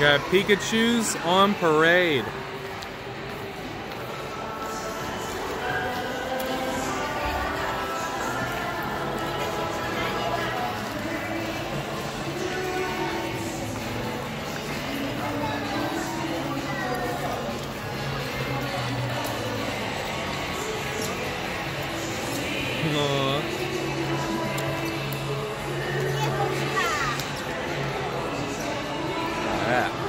Got Pikachu's on parade. Aww. that.